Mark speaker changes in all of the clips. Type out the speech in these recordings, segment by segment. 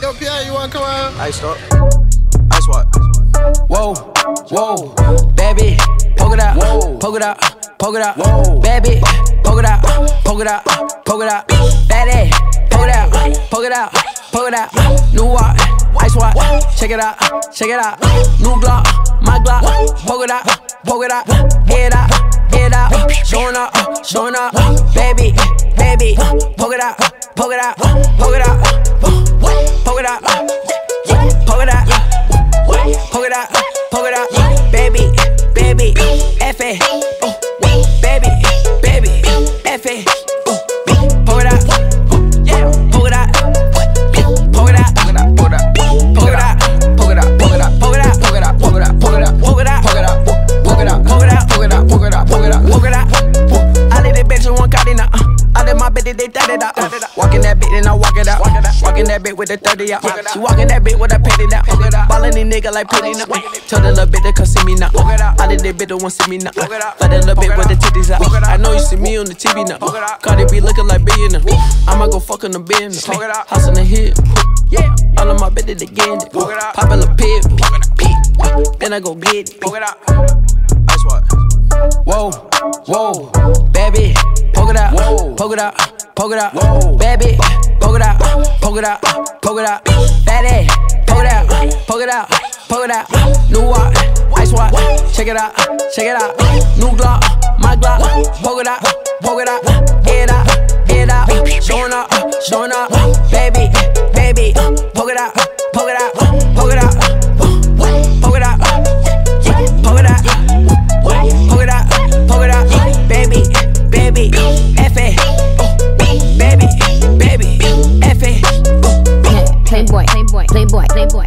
Speaker 1: Yo, Pierre, you wanna come out?
Speaker 2: Ice up. Ice what?
Speaker 3: Whoa, whoa, baby, poke it out, whoa, poke it out, poke it out, whoa, baby, poke it out, poke it out, poke it out, baby, poke it out, poke it out, poke it out, new watch, ice watch, check it out, check it out, new Glock, my Glock, poke it out, poke it out, get out, get out, showing up, showing up, baby, baby, poke it out, poke it out, poke it out, Polka dot. My bitch they tat it out. Uh, walking that bitch and I walk it out. Walking that bitch with the 30 out. She walking that bitch with a petty out. Ballin' these nigga like petty now. Tell the little bitch to come see me now. I let that bitch don't want see me now. Fuck that little bitch with the titties out. I know you see me on the TV now. Carti be looking like billionaire. I'ma go fuck on the business. House in the hill. Yeah, all of my bitches it. Pop a little pit. Then I go get it. Whoa, whoa, baby, poke it out, poke it out, poke it out, baby, poke it out, poke it out, poke it out, baby, poke it out, poke it out, poke it out, new watch, ice watch, check it out, check it out, new Glock, my Glock, poke it out, poke it out, get out, get out, showing up, showing up,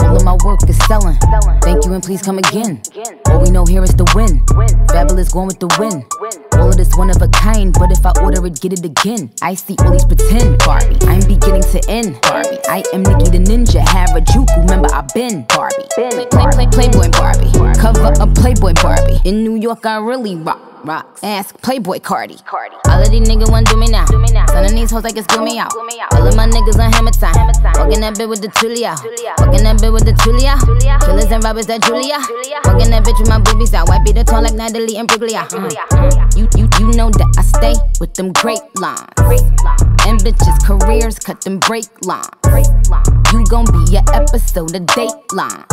Speaker 4: all of my work is selling. Thank you and please come again. All we know here is the win. Fabulous going with the win. All of this one of a kind, but if I order it, get it again. I see all these pretend Barbie. I'm beginning to end Barbie. I am Nicki the Ninja, Harajuku. Remember I been Barbie. Play, play, play, Playboy Barbie. Cover up Playboy Barbie. In New York, I really rock. Rocks. Ask Playboi Carti. All of these niggas want do me now. Sending these hoes like it's gloomy out. All of my niggas on hammer time. Walking that bitch with the Tulia. Walking that bitch with the Tulia. Killers and robbers that Julia. Walking that bitch with my boobies out. White beat the tone like Natalie Imbruglia. Mm, mm. You, you, you know that I stay with them great lines. And bitches' careers cut them break lines. You gon' be a episode of Dateline.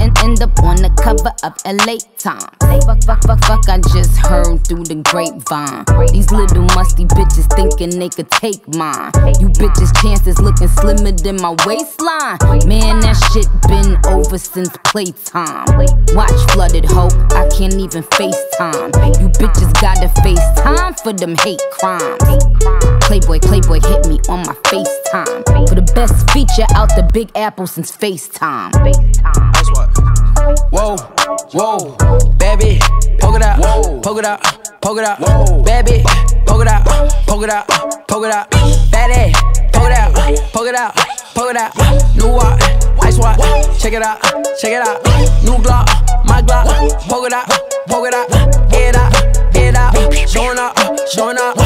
Speaker 4: And end up on the cover of LA Times. Fuck, fuck, fuck, fuck, I just heard through the grapevine. These little musty bitches thinking they could take mine. You bitches' chances looking slimmer than my waistline. Man, that shit been over since playtime. Watch flooded hope, I can't even FaceTime. You bitches gotta FaceTime for them hate crimes. Playboi, Playboi hit me on my FaceTime. For the best feature out the Big Apple since FaceTime.
Speaker 2: Ice what?
Speaker 3: Whoa, whoa, baby, poke it out, poke it out, poke it out, baby, poke it out, poke it out, poke it out, baby, poke it out, poke it out, poke it out, new watch, ice watch, check it out, check it out, new Glock, my Glock, poke it out, poke it out, get out, get out, showing up, showing up,